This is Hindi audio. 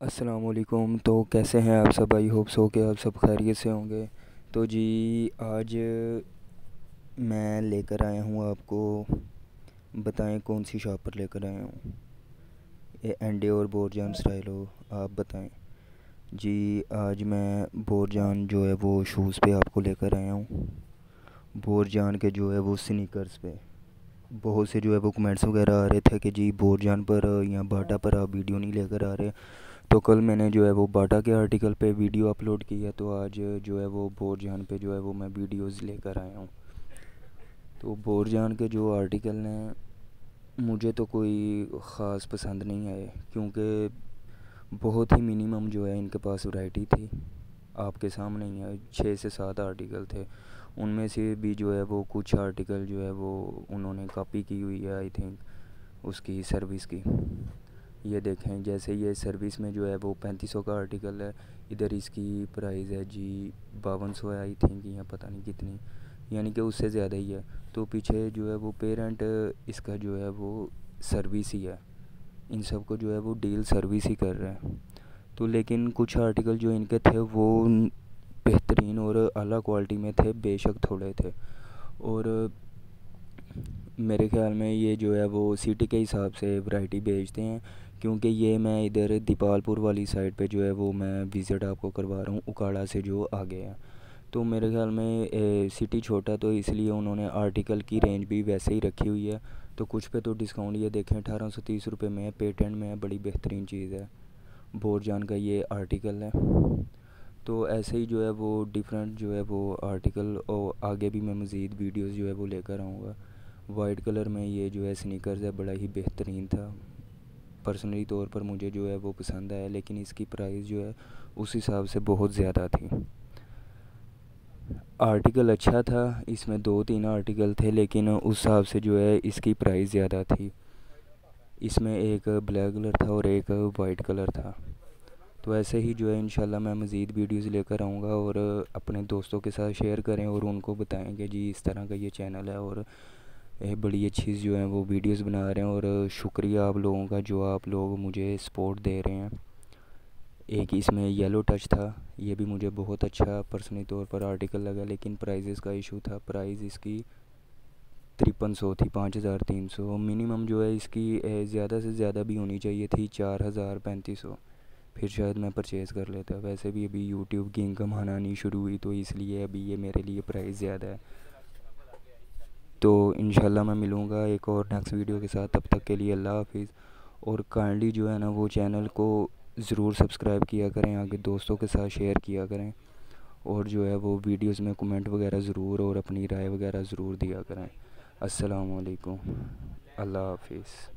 असलकुम तो कैसे हैं आप सब? आई होप सो के आप सब खैरियत से होंगे। तो जी, आज मैं लेकर आया हूँ आपको, बताएँ कौन सी शॉप पर लेकर आया हूँ। ये एंडे और बोरजान स्टाइल हो आप बताएँ। जी, आज मैं बोरजान जो है वो शूज़ पे आपको लेकर आया हूँ। बोरजान के जो है वो स्नीकर्स पे। बहुत से जो है वो कमेंट्स वगैरह आ रहे थे कि जी, बोरजान पर, या बाटा पर आप वीडियो नहीं लेकर आ रहे। तो कल मैंने जो है वो बाटा के आर्टिकल पे वीडियो अपलोड की है तो आज जो है वो बोरजान पे जो है वो मैं वीडियोस लेकर आया हूँ। तो बोरजान के जो आर्टिकल हैं मुझे तो कोई ख़ास पसंद नहीं आए, क्योंकि बहुत ही मिनिमम जो है इनके पास वैरायटी थी। आपके सामने ही है छः से सात आर्टिकल थे। उनमें से भी जो है वो कुछ आर्टिकल जो है वो उन्होंने कॉपी की हुई है आई थिंक उसकी सर्विस की। ये देखें, जैसे ये सर्विस में जो है वो पैंतीस सौ का आर्टिकल है, इधर इसकी प्राइस है जी बावन सौ है आई थिंक या पता नहीं कितनी, यानी कि उससे ज़्यादा ही है। तो पीछे जो है वो पेरेंट इसका जो है वो सर्विस ही है। इन सबको जो है वो डील सर्विस ही कर रहे हैं। तो लेकिन कुछ आर्टिकल जो इनके थे वो बेहतरीन और अला क्वालिटी में थे, बेशक थोड़े थे। और मेरे ख्याल में ये जो है वो सिटी के हिसाब से वैरायटी बेचते हैं क्योंकि ये मैं इधर दीपालपुर वाली साइड पे जो है वो मैं विज़िट आपको करवा रहा हूँ उकाड़ा से जो आगे है। तो मेरे ख्याल में ए, सिटी छोटा तो इसलिए उन्होंने आर्टिकल की रेंज भी वैसे ही रखी हुई है। तो कुछ पे तो डिस्काउंट ये देखें अठारह सौ तीस रुपये में पेटेंट में बड़ी बेहतरीन चीज़ है। बोरजान का ये आर्टिकल है। तो ऐसे ही जो है वो डिफरेंट जो है वो आर्टिकल और आगे भी मैं मज़ीद वीडियोज़ जो है वो लेकर आऊँगा। वाइट कलर में ये जो है स्नीकर्स है, बड़ा ही बेहतरीन था। पर्सनली तौर पर मुझे जो है वो पसंद आया, लेकिन इसकी प्राइस जो है उस हिसाब से बहुत ज़्यादा थी। आर्टिकल अच्छा था, इसमें दो तीन आर्टिकल थे, लेकिन उस हिसाब से जो है इसकी प्राइस ज़्यादा थी। इसमें एक ब्लैक कलर था और एक वाइट कलर था। तो ऐसे ही जो है इंशाल्लाह मैं मज़ीद वीडियोज़ लेकर आऊँगा और अपने दोस्तों के साथ शेयर करें और उनको बताएँ कि जी इस तरह का ये चैनल है और बड़ी अच्छी जो है वो वीडियोस बना रहे हैं और शुक्रिया आप लोगों का जो आप लोग मुझे सपोर्ट दे रहे हैं। एक इसमें येलो टच था, ये भी मुझे बहुत अच्छा पर्सनली तौर पर आर्टिकल लगा, लेकिन प्राइजेस का इशू था। प्राइस इसकी तिरपन सौ थी, पाँच हज़ार तीन सौ। मिनिमम जो है इसकी ज़्यादा से ज़्यादा भी होनी चाहिए थी चार हज़ार पैंतीस सौ। फिर शायद मैं परचेज़ कर लेता। वैसे भी अभी यूट्यूब की इनकम आना नहीं शुरू हुई तो इसलिए अभी ये मेरे लिए प्राइस ज़्यादा है। तो इन मैं मिलूँगा एक और नेक्स्ट वीडियो के साथ। तब तक के लिए अल्लाह हाफिज़। और काइंडली जो है ना वो चैनल को ज़रूर सब्सक्राइब किया करें, आगे दोस्तों के साथ शेयर किया करें। और जो है वो वीडियोस में कमेंट वगैरह ज़रूर और अपनी राय वगैरह ज़रूर दिया करें। असलकम अल्लाह हाफिज़।